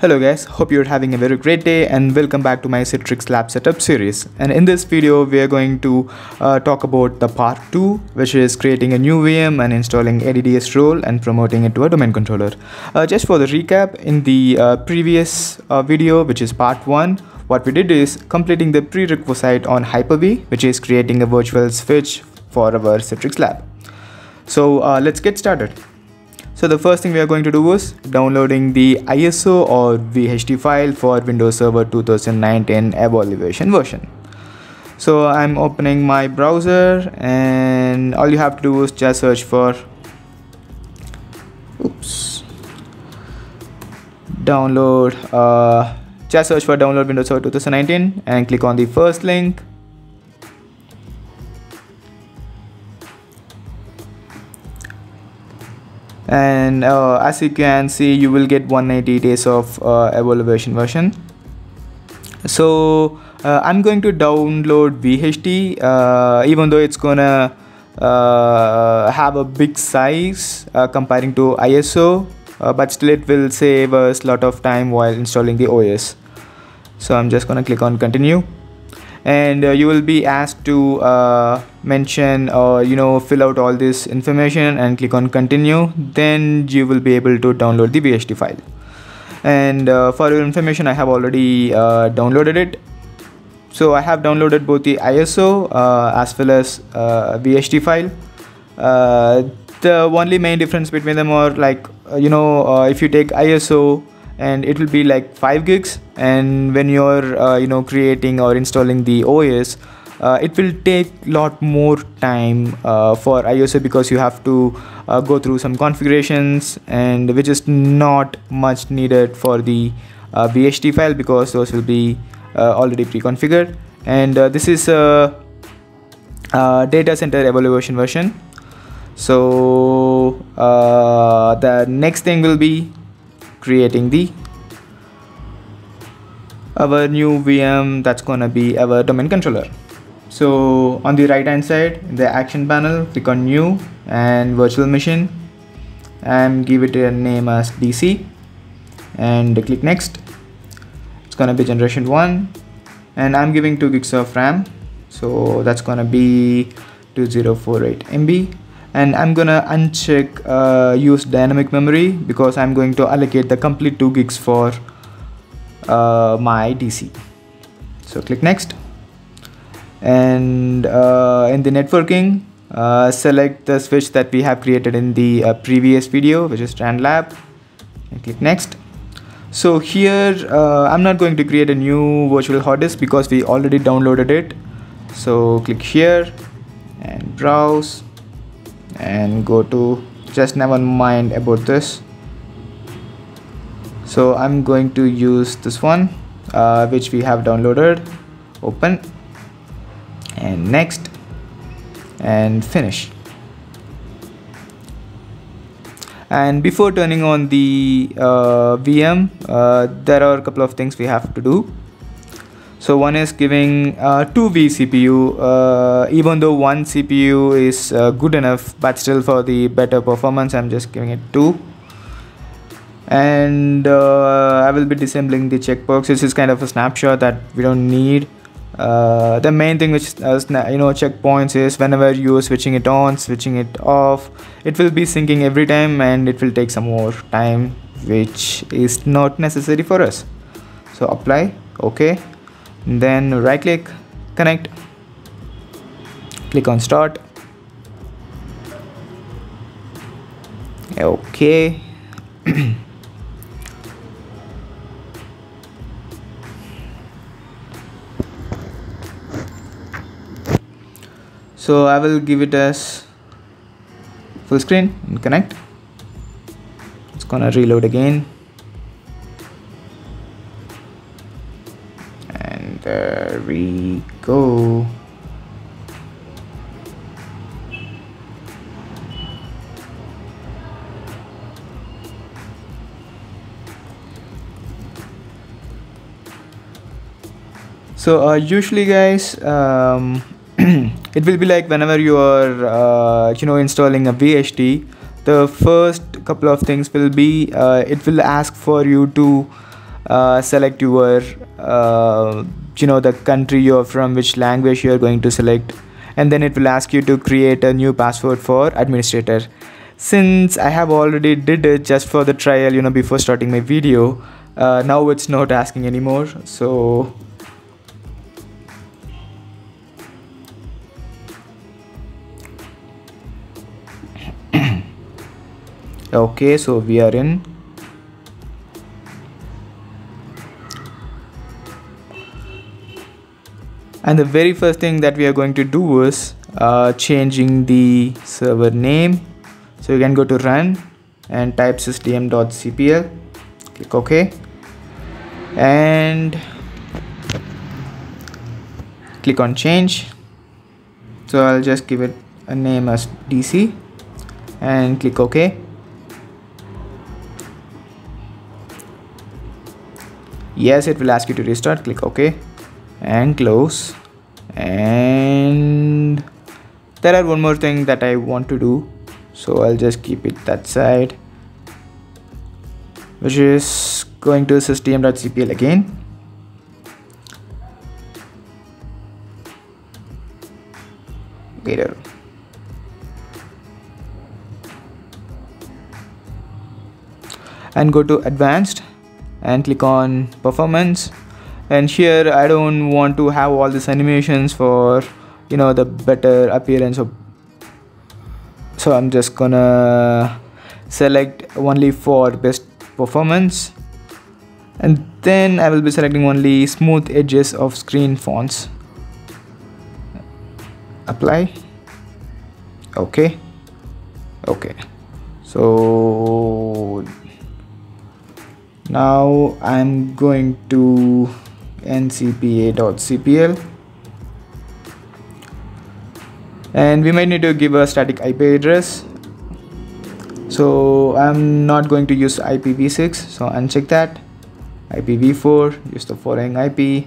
Hello guys, hope you're having a very great day and welcome back to my Citrix Lab Setup series. And in this video, we are going to uh, talk about the part 2, which is creating a new VM and installing ADDS role and promoting it to a domain controller. Uh, just for the recap, in the uh, previous uh, video, which is part 1, what we did is completing the prerequisite on Hyper-V, which is creating a virtual switch for our Citrix Lab. So uh, let's get started. So the first thing we are going to do is downloading the ISO or VHD file for Windows Server 2019 evaluation version. So I'm opening my browser and all you have to do is just search for oops download uh, just search for download Windows Server 2019 and click on the first link and uh, as you can see you will get 180 days of uh, evaluation version. So uh, I'm going to download VHD uh, even though it's gonna uh, have a big size uh, comparing to ISO but still it will save us a lot of time while installing the OS so I'm just gonna click on continue and uh, you will be asked to uh, mention or you know fill out all this information and click on continue. Then you will be able to download the VHD file. And uh, for your information I have already uh, downloaded it. So I have downloaded both the ISO uh, as well as uh, VHD file. The only main difference between them are like you know if you take ISO and it will be like 5 gigs. And when you're uh, you know creating or installing the OS uh, it will take a lot more time uh, for ISO because you have to uh, go through some configurations and which is not much needed for the uh, VHD file because those will be uh, already pre-configured. And this is a, data center evaluation version. So the next thing will be creating the our new VM that's gonna be our domain controller. So on the right hand side the action panel click on new and virtual machine and give it a name as DC and click next. It's gonna be generation 1 and I'm giving 2 gigs of RAM. So that's gonna be 2048 MB and I'm gonna uncheck uh, use dynamic memory because I'm going to allocate the complete 2 gigs for uh, my DC so click next. And uh, in the networking uh, select the switch that we have created in the uh, previous video which is Lab and click next. So here uh, I'm not going to create a new virtual hard disk because we already downloaded it. So click here and browse and go to just never mind about this. So I'm going to use this one uh, which we have downloaded. Open. And next. And finish. And before turning on the uh, VM uh, there are a couple of things we have to do so one is giving uh, two vCPU uh, even though one CPU is uh, good enough but still for the better performance I'm just giving it two. And uh, I will be disabling the checkbox. This is kind of a snapshot that we don't need. Uh, the main thing which uh, you know checkpoints is whenever you're switching it on switching it off it will be syncing every time and it will take some more time which is not necessary for us. So apply. Okay then right click connect. Click on start. Okay. So I will give it as full screen and connect. It's gonna reload again we go. So uh, usually guys, um, it will be like whenever you are, uh, you know, installing a VHD, the first couple of things will be, uh, it will ask for you to uh, select your uh, you know the country you're from which language you're going to select. And then it will ask you to create a new password for administrator. Since I have already did it just for the trial you know before starting my video uh, now it's not asking anymore. So okay so we are in and the very first thing that we are going to do is uh, changing the server name. So you can go to run and type system.cpl click ok. And click on change. So I'll just give it a name as DC and click OK. Yes it will ask you to restart. Click OK and close. And there are one more thing that I want to do. So I'll just keep it that side which is going to system.cpl again. Later. And go to advanced and click on performance and here I don't want to have all these animations for you know the better appearance of so I'm just gonna select only for best performance. And then I will be selecting only smooth edges of screen fonts. Apply. Okay. Okay. So now I'm going to ncpa.cpl and we might need to give a static IP address. So I'm not going to use IPv6 so uncheck that. IPv4 use the following IP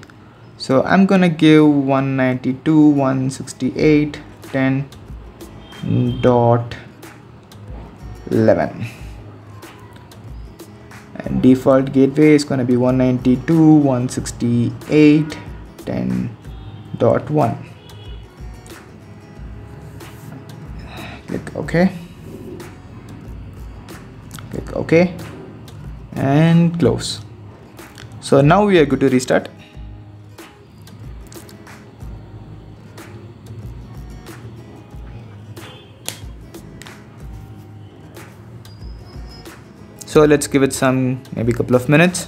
so I'm gonna give 192.168.11 and default gateway is going to be 192.168.10.1 click ok. Click ok. And close. So now we are good to restart so let's give it some maybe a couple of minutes.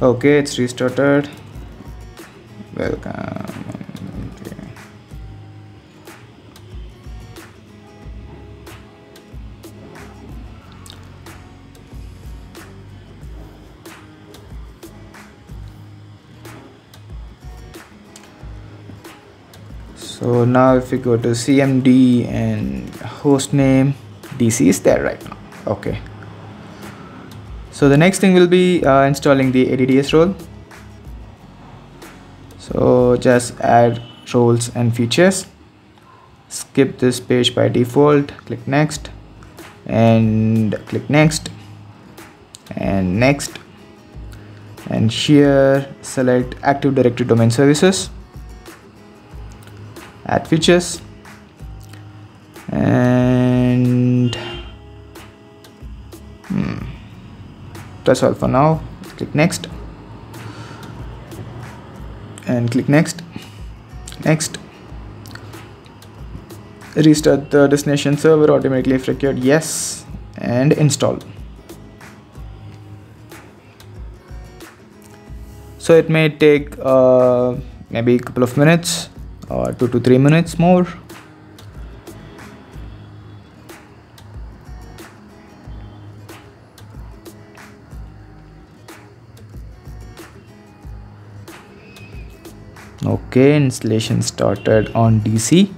Okay it's restarted. Welcome now if we go to cmd and host name dc is there right now. Okay. So the next thing will be uh, installing the adds role. So just add roles and features. Skip this page by default click next and click next and next. And here select active directory domain services add features. And hmm, that's all for now. Click next. And click next. Next. Restart the destination server automatically if required. Yes. And install. So it may take uh, maybe a couple of minutes or two to three minutes more. Okay installation started on DC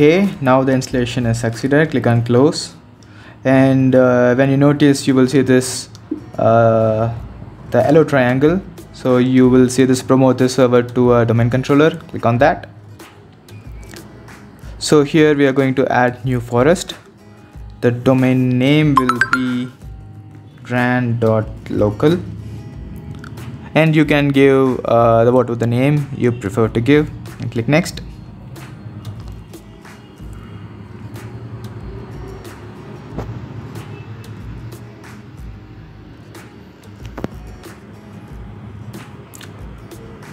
okay now the installation is succeeded. Click on close. And uh, when you notice you will see this uh, the yellow triangle. So you will see this promote this server to a domain controller. Click on that. So here we are going to add new forest. The domain name will be dran.local and you can give uh, the what the name you prefer to give. And click next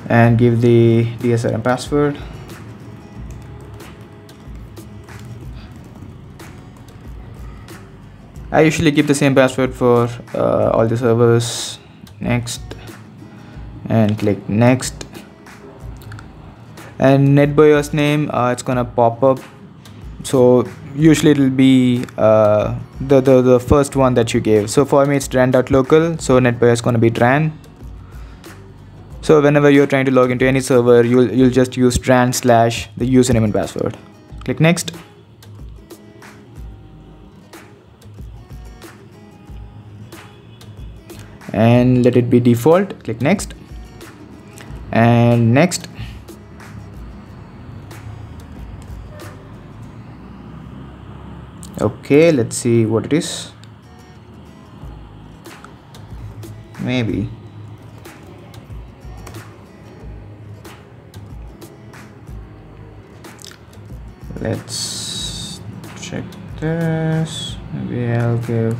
and give the DSRM password. I usually keep the same password for uh, all the servers. Next. And click next. And NetBIOS name uh, it's gonna pop up. So usually it will be uh, the, the the first one that you gave. So for me it's dran.local so NetBIOS is gonna be dran so whenever you're trying to log into any server you'll you'll just use dran slash the username and password. Click next. And let it be default. Click next. And next. Okay let's see what it is. Maybe let's check this. Maybe I'll give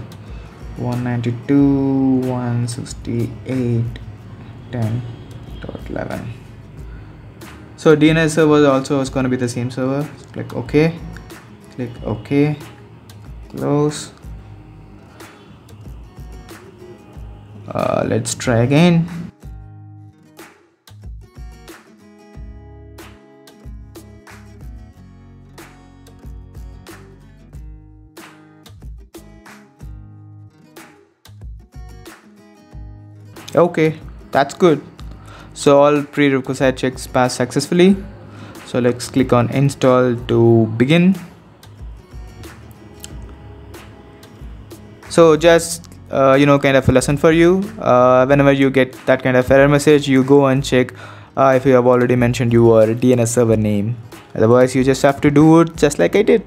192 168 10.11 so DNS server also is going to be the same server. Click OK. Click OK. Close. Uh, let's try again okay that's good. So all prerequisite checks pass successfully. So let's click on install to begin. So just uh, you know kind of a lesson for you. Uh, whenever you get that kind of error message you go and check uh, if you have already mentioned your DNS server name. Otherwise you just have to do it just like I did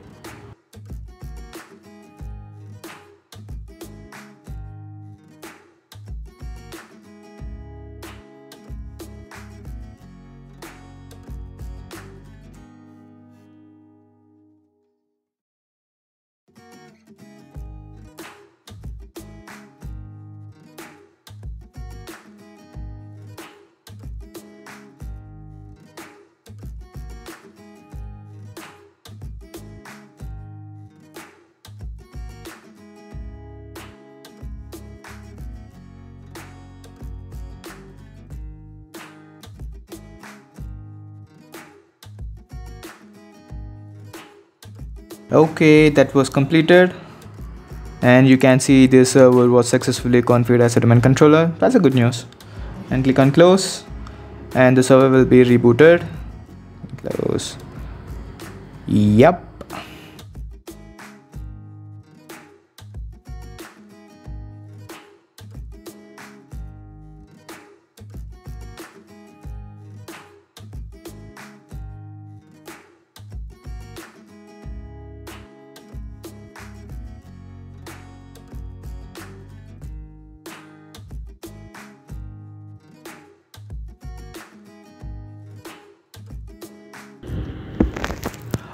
okay that was completed. And you can see this server was successfully configured as a domain controller. That's a good news. And click on close. And the server will be rebooted. Close. Yep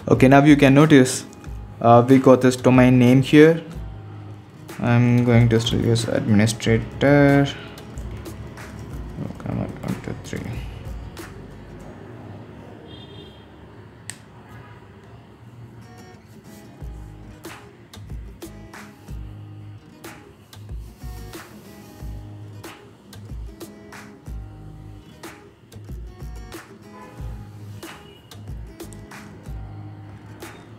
okay now you can notice uh, we got this domain name here. I'm going to still use administrator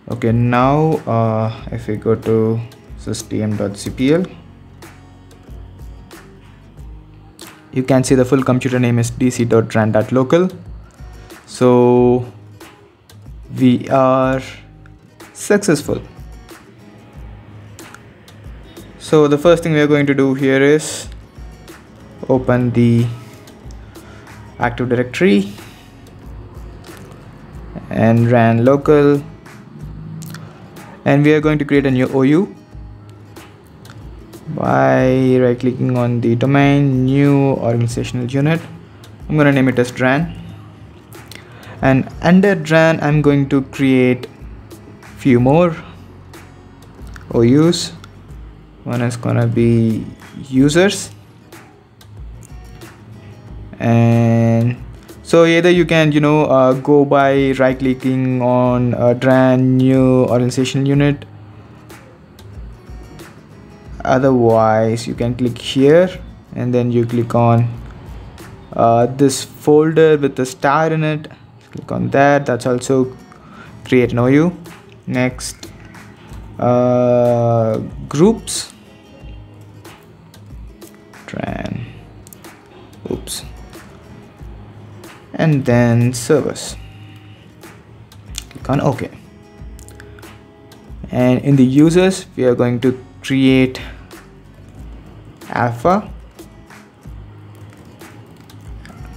okay now uh, if we go to system.cpl you can see the full computer name is dc.dran.local so we are successful. So the first thing we are going to do here is open the active directory and ran local and we are going to create a new OU by right clicking on the domain new organizational unit. I'm gonna name it as DRAN. And under DRAN I'm going to create a few more OUs one is gonna be users. And so either you can you know uh, go by right clicking on a DRAN new organizational unit. Otherwise you can click here and then you click on uh, this folder with the star in it. Click on that. That's also create OU next uh, groups. DRAN oops and then servers. Click on ok and in the users we are going to create alpha.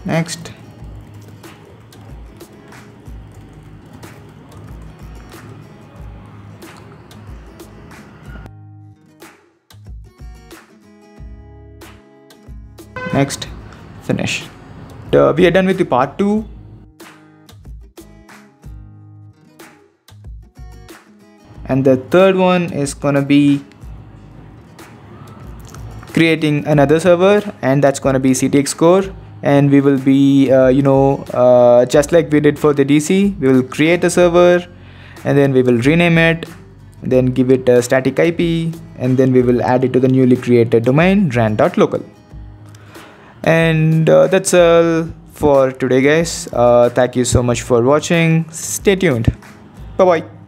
Next. Next. Finish uh, we are done with the part 2 and the third one is gonna be creating another server and that's gonna be ctx core. And we will be uh, you know uh, just like we did for the dc we will create a server and then we will rename it then give it a static ip and then we will add it to the newly created domain dran.local and uh, that's all for today guys. Uh, thank you so much for watching. Stay tuned. Bye bye